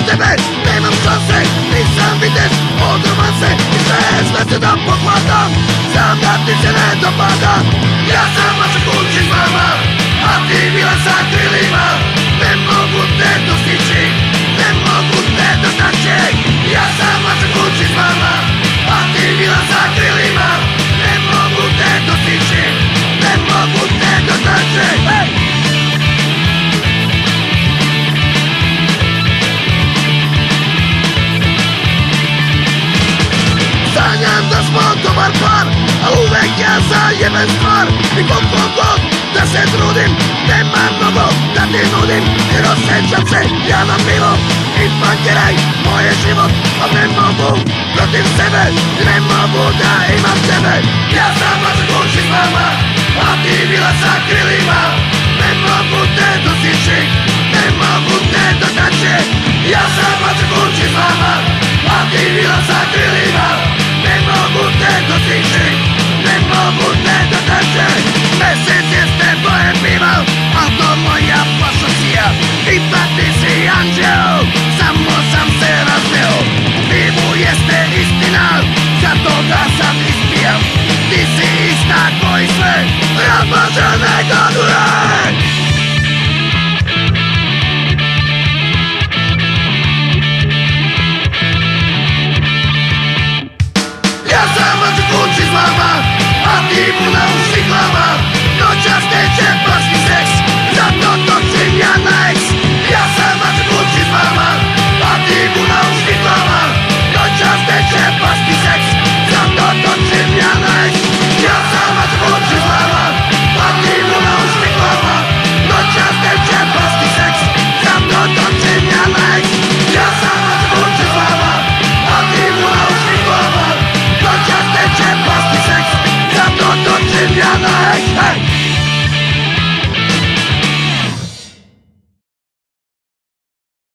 kod tebe nemam šanse! Nisam vides od romanse I sve sve da pokladam Znam da ti se ne dopada! Ja sam kući zajebem stvar. I koliko god da se trudim Nema mnogo da ti nudim. Jer osjećam se ja na pivo I pankiraj moje život A ne mogu protiv sebe. Ne mogu da imam tebe Ja sam vas kući s vama A ti bila sa krilima. Ne mogu te dostići Ne mogu te dotaći. Ja sam vas kući s vama A ti bila sa jeste istina Zato ga sam ispijam Ti si ista koji sve Razmaža nego